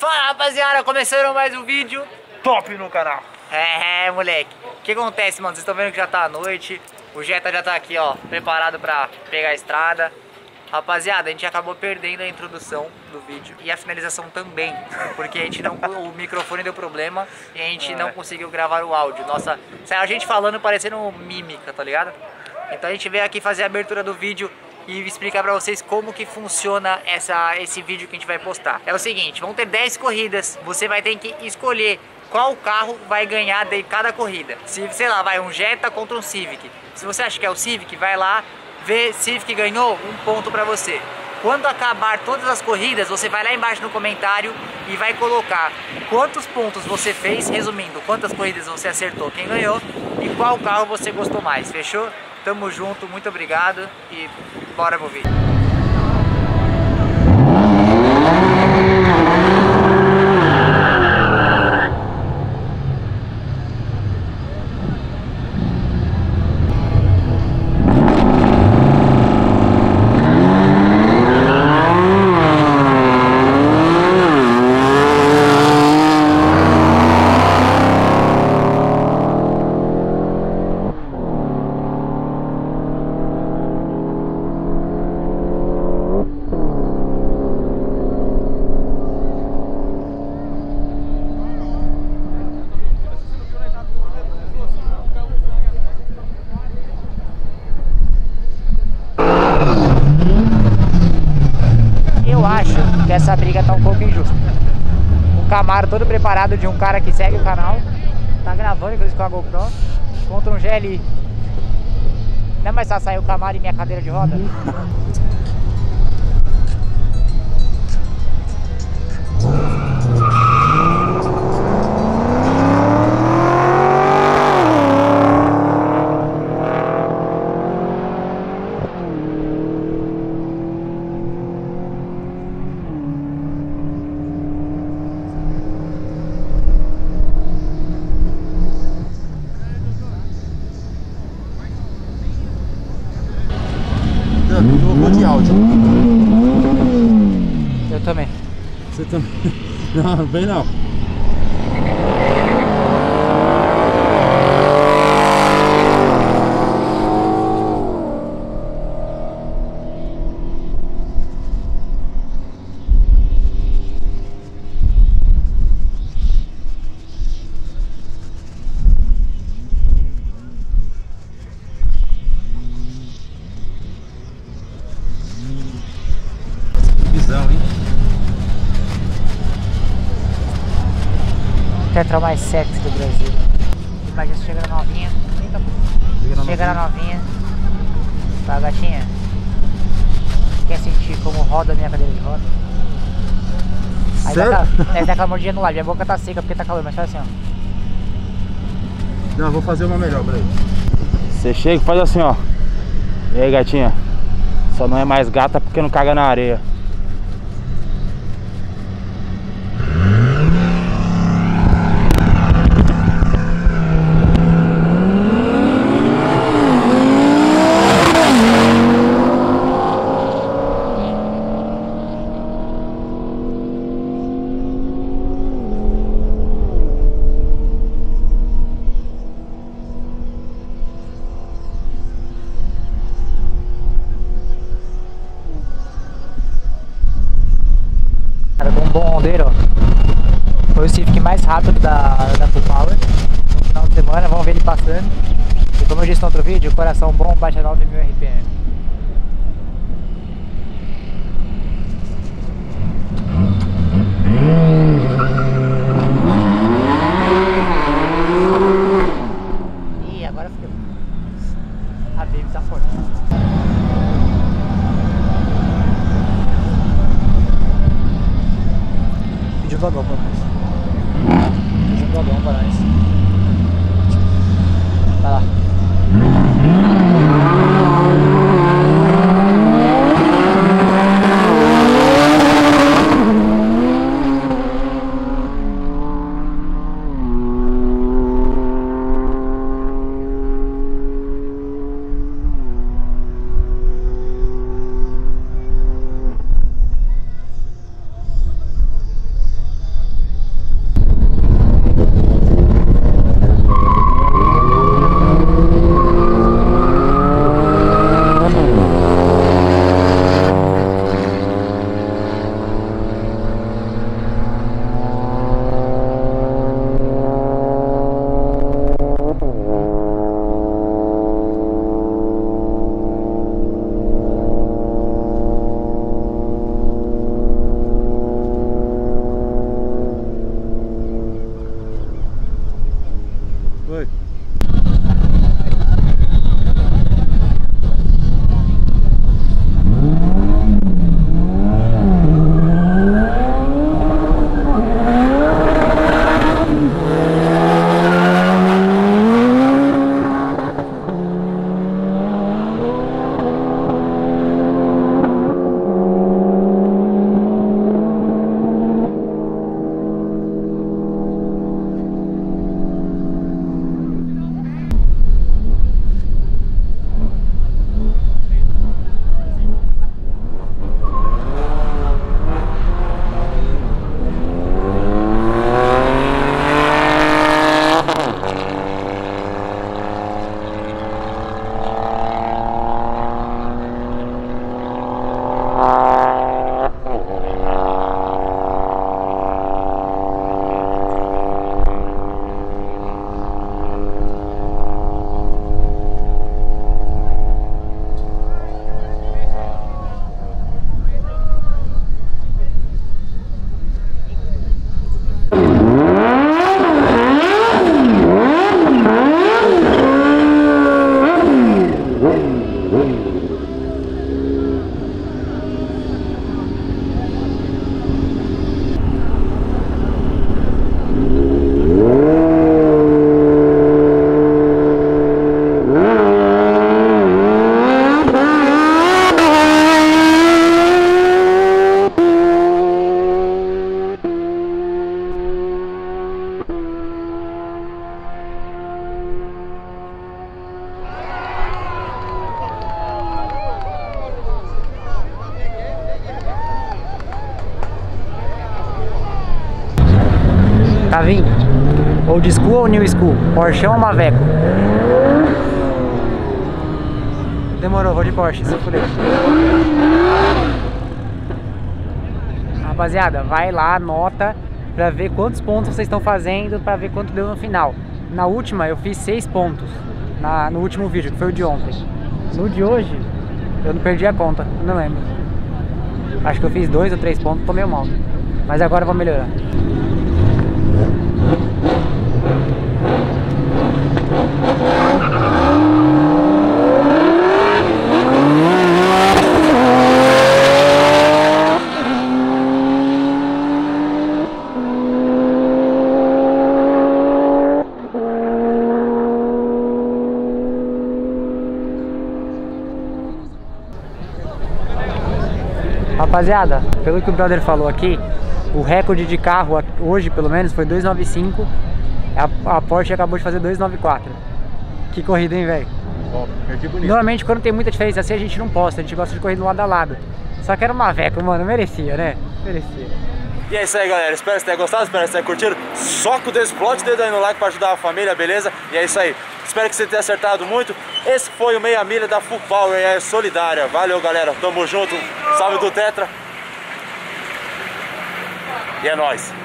Fala rapaziada, começando mais um vídeo top no canal. É, é moleque. O que acontece, mano? Vocês estão vendo que já tá à noite. O Jetta já tá aqui, ó, preparado pra pegar a estrada. Rapaziada, a gente acabou perdendo a introdução do vídeo e a finalização também, porque a gente não, o microfone deu problema e a gente não conseguiu gravar o áudio. Nossa, saiu a gente falando parecendo mímica, tá ligado? Então a gente veio aqui fazer a abertura do vídeo e explicar pra vocês como que funciona essa, esse vídeo que a gente vai postar. É o seguinte, vão ter 10 corridas, você vai ter que escolher qual carro vai ganhar de cada corrida. Se, sei lá, vai um Jetta contra um Civic. Se você acha que é o Civic, vai lá, vê Civic ganhou, um ponto pra você. Quando acabar todas as corridas, você vai lá embaixo no comentário e vai colocar quantos pontos você fez, resumindo, quantas corridas você acertou, quem ganhou e qual carro você gostou mais, fechou? Tamo junto, muito obrigado e bora pro vídeo. Eu acho que essa briga tá um pouco injusta. O Camaro todo preparado de um cara que segue o canal, tá gravando inclusive com a GoPro, contra um GLI. Não é mais fácil sair o Camaro e minha cadeira de roda? Eu vou de áudio. Eu também. Você também. Não, bem não. Visão, hein? Tetra mais sexy do Brasil. Imagina se chega na novinha. Chega na novinha. Tá, gatinha? Quer sentir como roda a minha cadeira de roda? Aí dá, Sério? aquela- aí dá aquela mordidinha no lado. Minha boca tá seca porque tá calor, mas faz assim, ó. Não, eu vou fazer uma melhor, peraí. Você chega e faz assim, ó. E aí, gatinha? Só não é mais gata porque não caga na areia. Da, da Full Power. No final de semana, vamos ver ele passando. E como eu disse no outro vídeo, coração bom bate a 9000 RPM. Ih, agora ficou. A baby tá forte. Pediu dogão pra um dogão pra nós. Vai lá. Chavinho, old school ou new school? Porsche ou Maveco? Demorou, vou de Porsche, se fuder. Rapaziada, vai lá, anota pra ver quantos pontos vocês estão fazendo, pra ver quanto deu no final. Na última eu fiz 6 pontos, na, no último vídeo, que foi o de ontem. No de hoje, eu não perdi a conta, não lembro. Acho que eu fiz 2 ou 3 pontos, tô meio mal. Mas agora eu vou melhorar. Rapaziada, pelo que o brother falou aqui, o recorde de carro hoje, pelo menos, foi 295. A, a Porsche acabou de fazer 294. Que corrida, hein, velho? Ó, perdi bonito. Normalmente, quando tem muita diferença assim, a gente não posta. A gente gosta de correr do lado a lado. Só que era uma veca, mano. Merecia, né? Merecia. E é isso aí, galera. Espero que vocês tenham gostado, espero que vocês tenham curtido. Soca o dedo, explode o dedo aí no like pra ajudar a família, beleza? E é isso aí. Espero que você tenha acertado muito. Esse foi o Meia Milha da Full Power, é solidária. Valeu, galera. Tamo junto. Salve do Tetra. E é nóis.